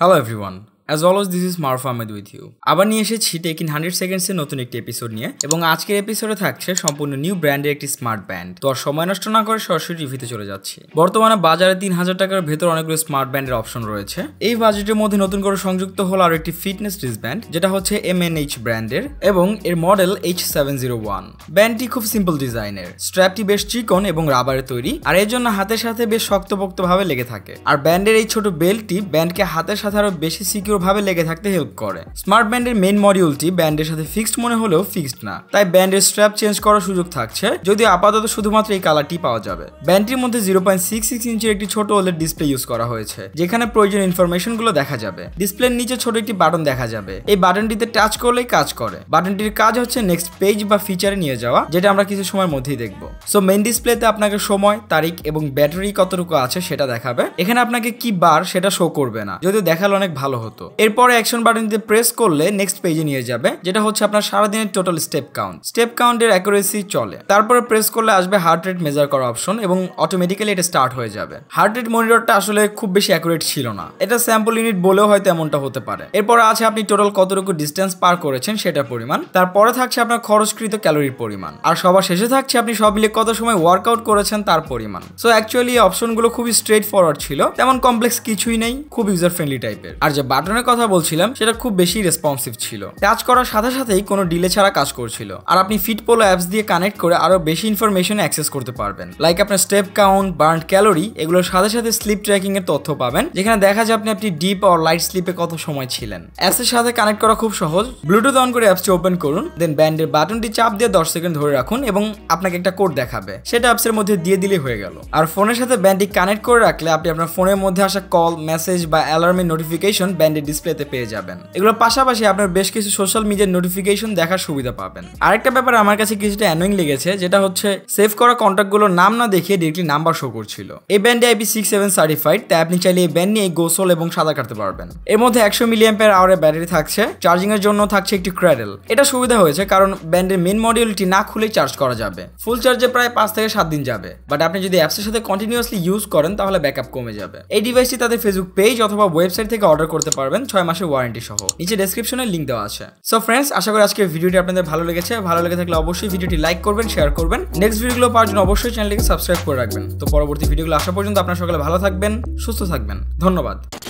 Hello everyone, as always this is Maruf Ahmed with you আবার নিয়ে এসেছি take in hundred সেকেন্ডসের নতুন একটি এপিসোড নিয়ে, এবং আজকের এপিসোডে থাকছে সম্পূর্ণ নিউ ব্র্যান্ডের একটি স্মার্ট ব্যান্ড তো আর সময় নষ্ট না করে সরাসরি রিভিউতে চলে যাচ্ছি। বর্তমানে বাজারে তিন হাজার টাকার ভেতর অনেকগুলো স্মার্ট ব্যান্ডের অপশন রয়েছে। এই বাজেটের মধ্যে নতুন করে সংযুক্ত হলো আরও একটি ফিটনেস রিসব্যান্ড যেটা হচ্ছে এম এন এইচ ব্র্যান্ডের এবং এর model H seven zero one ব্যান্ডটি খুব সিম্পল ডিজাইনের স্ট্র্যাপটি বেশ চিকন এবং রাবারের তৈরি, আর এর জন্য হাতের সাথে বেশ শক্তপোক্ত ভাবে লেগে থাকে। আর ব্যান্ডের এই ছোট বেল্টটি ব্যান্ডকে হাতের সাথে আরও বেশি সিকিউর ভাবে লেগে থাকতে হেল্প করে। স্মার্ট ব্যান্ডের মেইন মডিউলটি ব্যান্ডের সাথে ফিক্সড মনে হলেও ফিক্সড না। তাই ব্যান্ডের স্ট্র্যাপ চেঞ্জ করার সুযোগ থাকছে, যদিও আপাতত শুধুমাত্র এই কালারটি পাওয়া যাবে। ব্যান্ডটির মধ্যে জিরো পয়েন্ট সিক্স সিক্স ইঞ্চের একটি ছোট ওলের ডিসপ্লে ইউজ করা হয়েছে, যেখানে প্রয়োজনীয় ইনফরমেশনগুলো দেখা যাবে। ডিসপ্লের নিচে ছোট একটি বাটন দেখা যাবে। এই বাটনটিতে টাচ করলেই কাজ করে। বাটনটির কাজ হচ্ছে নেক্সট পেজ বা ফিচারে নিয়ে যাওয়া, যেটা আমরা কিছু সময়ের মধ্যেই দেখব। সো মেইন ডিসপ্লেতে আপনাকে সময়, তারিখ এবং ব্যাটারি কতটুকু আছে সেটা দেখাবে। এখানে আপনাকে কি বার সেটা শো করবে না, যদিও দেখালে অনেক ভালো হতো। এরপরে অ্যাকশন বাটনটিতে প্রেস করলে নেক্সট পেজে নিয়ে যাবে, যেটা হচ্ছে আপনার সারাদিনের টোটাল স্টেপ কাউন্ট স্টেপ কাউন্টের অ্যাকুরেসি চলে। তারপরে প্রেস করলে আসবে হার্ট রেট মেজার করা অপশন এবং অটোমেটিক্যালি এটা স্টার্ট হয়ে যাবে। হার্ট রেট মনিটরটা আসলে খুব বেশি অ্যাকুরেট ছিল না। এটা স্যাম্পল ইউনিট বলেও হয়তো এমনটা হতে পারে। এরপরে আছে আপনি টোটাল কতটুকু ডিস্টেন্স পার করেছেন সেটা পরিমাণ। তারপরে থাকছে আপনার খরচকৃত ক্যালোরির পরিমাণ। আর সবার শেষে থাকছে আপনি সব মিলে কত সময় ওয়ার্কআউট করেছেন তার পরিমাণ। সো অ্যাকচুয়ালি এই অপশনগুলো খুবই স্ট্রেট ফরওয়ার্ড ছিল। তেমন কমপ্লেক্স কিছুই নেই, খুব ইউজার ফ্রেন্ডলি টাইপের আর যে বাটনের কথা বলছিলাম, সেটা খুব বেশি রেসপন্সিভ ছিল। টাচ করার সাথে সাথেই কোনো ডিলে ছাড়া কাজ করছিল। আর আপনি ফিট পোলো অ্যাপস দিয়ে কানেক্ট করে আরও বেশি ইনফরমেশন অ্যাক্সেস করতে পারবেন। লাইক আপনার স্টেপ কাউন্ট বার্ন ক্যালোরি এগুলোর সাথে সাথে স্লিপ ট্র্যাকিং এর তথ্য পাবেন। যেখানে দেখা যায় আপনি আপনি ডিপ আর লাইট স্লিপে কত সময় ছিলেন। অ্যাপসের সাথে কানেক্ট করা খুব সহজ। ব্লুটুথ অন করে অ্যাপসটি ওপেন করুন দেন ব্যান্ডের বাটনটি চাপ দিয়ে দশ সেকেন্ড ধরে রাখুন এবং আপনাকে একটা কোড দেখাবে। সেটা অ্যাপসের মধ্যে দিয়ে দিলে হয়ে গেল। আর ফোনের সাথে ব্যান্ডটি কানেক্ট করে রাখলে আপনি আপনার ফোনের মধ্যে আসা কল, মেসেজ বা অ্যালার্মের নোটিফিকেশন ব্যান্ডের ডিসপ্লেতে পেয়ে যাবেন। এগুলোর পাশাপাশি আপনার বেশ কিছু সোশ্যাল মিডিয়ার নোটিফিকেশন দেখার সুবিধা পাবেন। আরেকটা ব্যাপার আমার কাছে কিছুটা অ্যানোয়িং লেগেছে, যেটা হচ্ছে সেভ করা কন্ট্যাক্টগুলোর নাম না দেখিয়ে ডিরেক্টলি নাম্বার শো করছিল। এই ব্যান্ডে আইপি সিক্স সেভেন সার্টিফাইড তাই আপনি চাইলে এই ব্যান্ড নিয়ে গোসল এবং সাদা কাটতে পারবেন। এর মধ্যে একশো মিলিয়াম্পের আওয়ারের ব্যাটারি থাকছে চার্জিং এর জন্য থাকছে একটি ক্র্যাডেল এটা সুবিধা হয়েছে কারণ ব্যান্ডের মেন মডিউলটি না খুলেই চার্জ করা যাবে। ফুল চার্জে প্রায় পাঁচ থেকে সাত দিন যাবে। বাট আপনি যদি অ্যাপসের সাথে কন্টিনিউয়াসলি ইউজ করেন, তাহলে ব্যাকআপ কমে যাবে। এই ডিভাইসটি তাদের ফেসবুক পেজ অথবা ওয়েবসাইট থেকে অর্ডার করতে পারবেন ছয় মাসের ওয়ারেন্টি সহ। নিচে ডেসক্রিপশনে লিঙ্ক দেওয়া আছে। সো ফ্রেন্ডস আশা করি আজকের ভিডিওটি আপনাদের ভালো লেগেছে। ভালো লেগে থাকলে অবশ্যই ভিডিওটি লাইক করবেন শেয়ার করবেন। নেক্সট ভিডিওগুলো পাওয়ার জন্য অবশ্যই চ্যানেলটিকে সাবস্ক্রাইব করে রাখবেন। তো পরবর্তী ভিডিওগুলো আসা পর্যন্ত আপনার সকালে ভালো থাকবেন, সুস্থ থাকবেন। ধন্যবাদ।